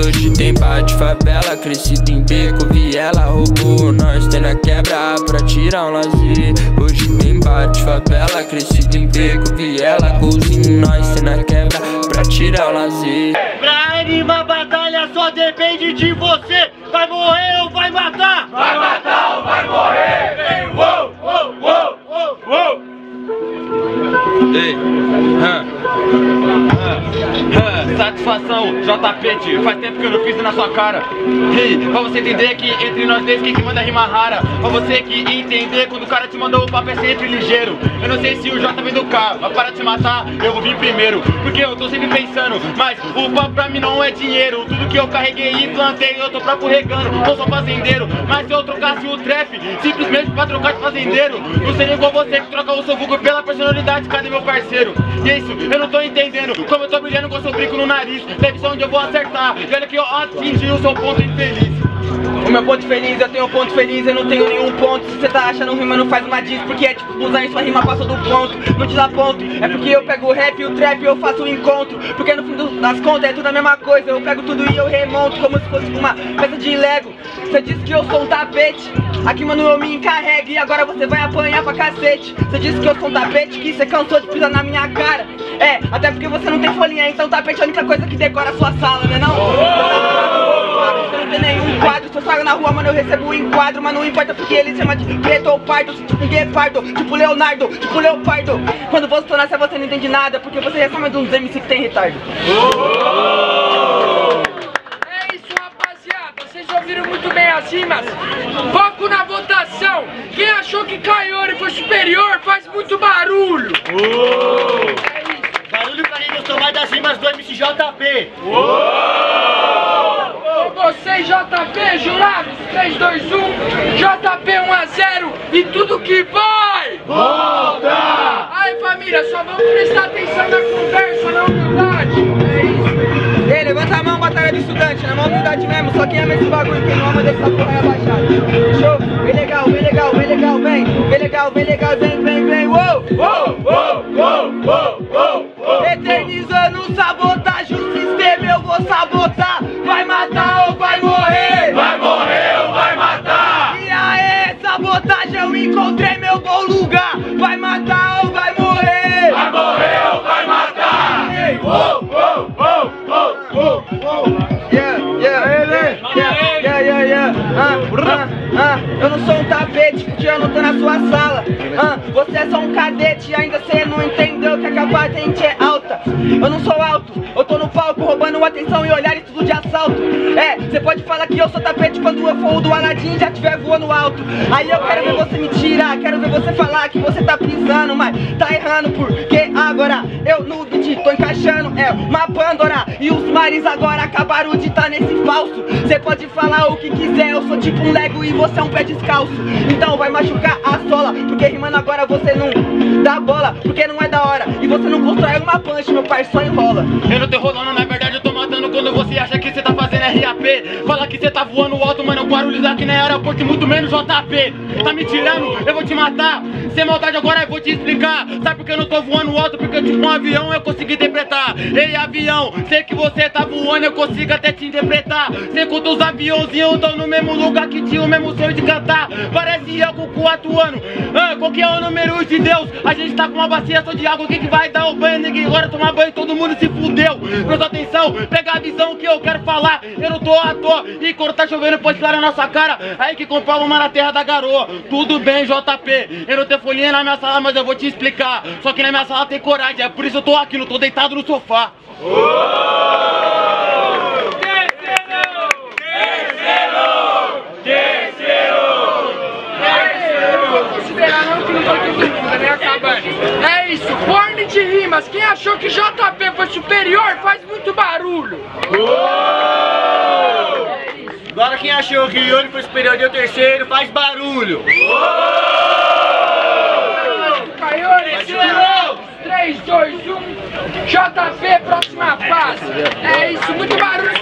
hoje tem bate favela Crescido em beco, viela, roubou. Nós tem na quebra pra tirar um lazer. Hoje tem bate favela Crescido em beco, viela, golzinho Nós tem na quebra pra tirar um lazer. Pra animar batalha só depende de você. Vai morrer ou? Vai matar satisfação, JP. Faz tempo que eu não fiz na sua cara. Ei, pra você entender que entre nós dois quem que manda rima rara. Pra você que entender quando o cara te mandou o papo é sempre ligeiro. Eu não sei se o J vem do K, mas para te matar, eu vou vir primeiro. Porque eu tô sempre pensando, mas o papo pra mim não é dinheiro. Tudo que eu carreguei e plantei, eu tô próprio regando. Não sou fazendeiro, mas se eu trocasse o trap, simplesmente pra trocar de fazendeiro, não seria igual você que troca o seu vulgo pela personalidade. Cadê meu parceiro? E é isso, eu não tô entendendo como eu tô brilhando com seu brinco no nariz. Deve ser onde eu vou acertar. E olha que eu atingi o seu ponto infeliz. O meu ponto feliz, eu tenho um ponto feliz, eu não tenho nenhum ponto Se você tá achando rima, não faz uma diz Porque é tipo usar sua rima, passa do ponto Não desaponto, é porque eu pego o rap e o trap eu faço o um encontro Porque no fim das contas é tudo a mesma coisa Eu pego tudo e eu remonto como se fosse uma peça de Lego Você disse que eu sou um tapete Aqui mano eu me encarrego e agora você vai apanhar pra cacete Você disse que eu sou um tapete, que você cansou de pisar na minha cara É, até porque você não tem folhinha, então tapete é a única coisa que decora a sua sala, né não? Você não tem nenhum quadro, se eu saio na rua, mano, eu recebo um enquadro Mas não importa porque ele chama de preto ou pardo Tipo guepardo, tipo Leonardo, tipo Leopardo Quando você tô nessa você não entende nada Porque você só mais uns MC que tem retardo É isso, rapaziada. Vocês ouviram muito bem as rimas. Foco na votação. Quem achou que Caiore foi superior faz muito barulho. É das rimas do MCJP Com vocês, JP, jurados. 3, 2, 1. JP 1 a 0. E tudo que vai. Volta! Aí, família, só vamos prestar atenção na conversa, na humildade. É isso. Ei, levanta a mão, batalha de estudante, na mão humildade mesmo, só quem ama esse bagulho, quem não ama dessa porra é abaixado. Show, vem legal, vem legal, vem legal, vem, vem legal, vem legal, vem, vem, vem, uou! Uou, uou, Ah, ah, ah, eu não sou um tapete que não tô na sua sala. Ah, você é só um cadete e ainda você não entendeu que a capacete é alta. Eu não sou alto, eu tô no palco roubando atenção e olhares tudo de assalto. É, você pode falar que eu sou tapete quando eu for o do Aladdin e já tiver voando alto. Aí eu quero ver você me tirar, quero ver você falar que você tá pisando, mas tá errando porque agora eu no beat tô encaixando. É uma Pandora e os mares agora acabaram de tá nesse falso. Você pode falar o que quiser, eu sou tipo um Lego e você é um pé descalço. Então vai machucar a sola, porque rimando agora você não dá bola, porque não é da hora. E você não constrói uma punch, meu pai só enrola. Eu não tô rolando, na verdade eu tô matando quando você acha que você tá fazendo RAP. Fala que você tá voando alto, mano, Guarulhos aqui não é aeroporto muito menos JP. Tá me tirando, eu vou te matar. Sem maldade agora eu vou te explicar. Sabe por que eu não tô voando alto? Porque tipo um avião eu consegui interpretar. Ei, avião, sei que você tá voando, eu consigo até te interpretar. Sei que os aviãozinhos estão no mesmo lugar que tinha o mesmo sonho de cantar. Parece eu com o cu atuando. Ah, qual que é o número de Deus? A gente tá com uma bacia só de água, quem que vai dar o banho? Ninguém agora tomar banho, todo mundo se fudeu. Presta atenção, pega a visão que eu quero falar. Eu não tô à toa. E quando tá chovendo, pode tirar na nossa cara. Aí que comprar uma na terra da garoa. Tudo bem, JP. Eu não tenho folhinha na minha sala, mas eu vou te explicar. Só que na minha sala tem coragem, é por isso eu tô aqui, não tô deitado no sofá. Não vou considerar não que não foi todo mundo, né? É isso, porne de rimas. Quem achou que JP foi superior faz muito barulho. Isso. Agora quem achou que Yuri foi superior deu terceiro, faz barulho! Silão! 3, 2, 1, JV, próxima fase! É isso, muito barulho!